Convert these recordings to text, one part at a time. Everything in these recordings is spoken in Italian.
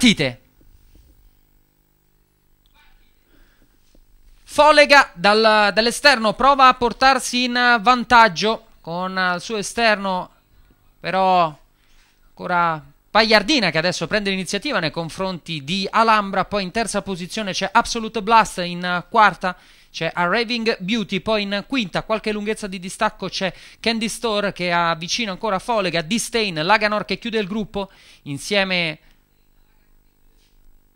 Partite. Folega dal, dall'esterno prova a portarsi in vantaggio con il suo esterno, però ancora Pagliardina che adesso prende l'iniziativa nei confronti di Alhambra, poi in terza posizione c'è Absolute Blast, in quarta c'è a Raving Beauty, poi in quinta qualche lunghezza di distacco c'è Candy Store che avvicina ancora Folega, Disdain, Laganor che chiude il gruppo insieme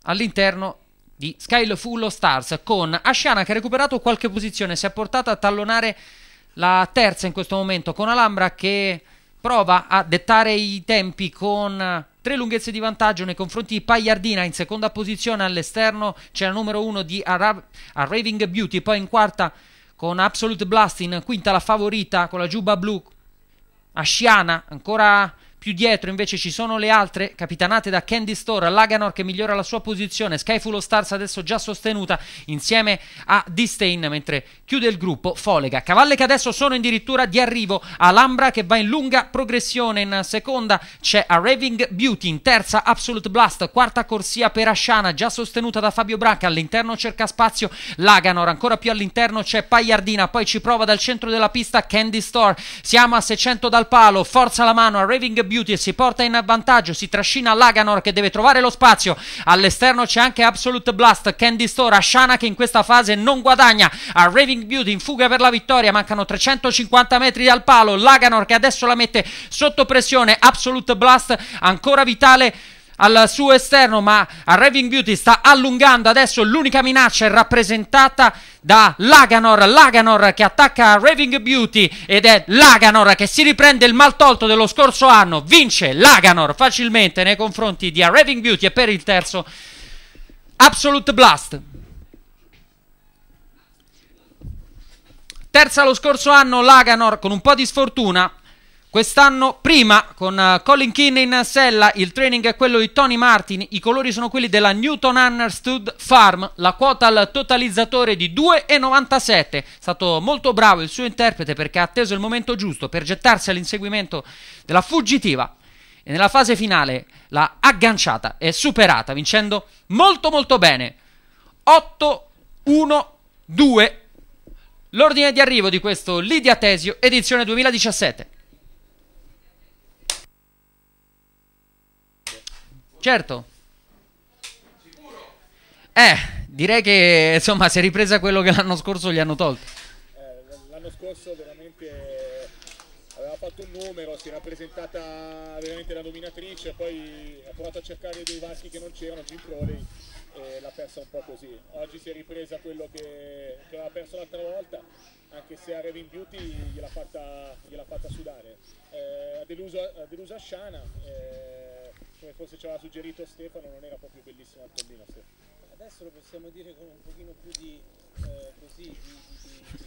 all'interno di Sky Full Stars con Asciana che ha recuperato qualche posizione, si è portata a tallonare la terza in questo momento con Alhambra che prova a dettare i tempi con tre lunghezze di vantaggio nei confronti di Pagliardina in seconda posizione all'esterno c'è la numero uno di Arab- Raving Beauty poi in quarta con Absolute Blast in quinta la favorita con la giubba blu Asciana ancora più dietro invece ci sono le altre, capitanate da Candy Store, Laganor che migliora la sua posizione, Skyful of Stars adesso già sostenuta insieme a Disdain, mentre chiude il gruppo Folega. Cavalle che adesso sono addirittura di arrivo, Alhambra che va in lunga progressione, in seconda c'è a Raving Beauty, in terza Absolute Blast, quarta corsia per Asciana, già sostenuta da Fabio Branca, all'interno cerca spazio Laganor, ancora più all'interno c'è Pagliardina, poi ci prova dal centro della pista Candy Store, siamo a 600 dal palo, forza la mano a Raving Beauty, Beauty si porta in vantaggio, si trascina Laganor che deve trovare lo spazio, all'esterno c'è anche Absolute Blast, Candy Store, Ashana che in questa fase non guadagna, a Raving Beauty in fuga per la vittoria, mancano 350 metri dal palo, Laganor che adesso la mette sotto pressione, Absolute Blast ancora vitale al suo esterno, ma Raving Beauty sta allungando. Adesso l'unica minaccia è rappresentata da Laganor. Laganor che attacca Raving Beauty ed è Laganor che si riprende il mal tolto dello scorso anno. Vince Laganor facilmente nei confronti di Raving Beauty e per il terzo Absolute Blast. Terza lo scorso anno Laganor con un po' di sfortuna Quest'anno prima con uh, Colin Keane in sella, il training è quello di Tony Martin, i colori sono quelli della Newton Understood Farm, la quota al totalizzatore di 2,97. È stato molto bravo il suo interprete perché ha atteso il momento giusto per gettarsi all'inseguimento della fuggitiva e nella fase finale l'ha agganciata e superata vincendo molto molto bene. 8-1-2 l'ordine di arrivo di questo Lidia Tesio edizione 2017. Certo. Eh, direi che insomma si è ripresa quello che l'anno scorso gli hanno tolto. Eh, l'anno scorso veramente aveva fatto un numero, si era presentata veramente la dominatrice, poi ha provato a cercare dei vaschi che non c'erano, Jim Crowley, e l'ha persa un po' così. Oggi si è ripresa quello che, che aveva perso l'altra volta, anche se a Raving Beauty gliel'ha fatta, gliel'ha fatta sudare. Eh, ha deluso, ha deluso Asciana. Eh, come forse ci aveva suggerito Stefano, non era proprio bellissimo al tombino. Adesso lo possiamo dire con un pochino più di, eh, così, di, di, di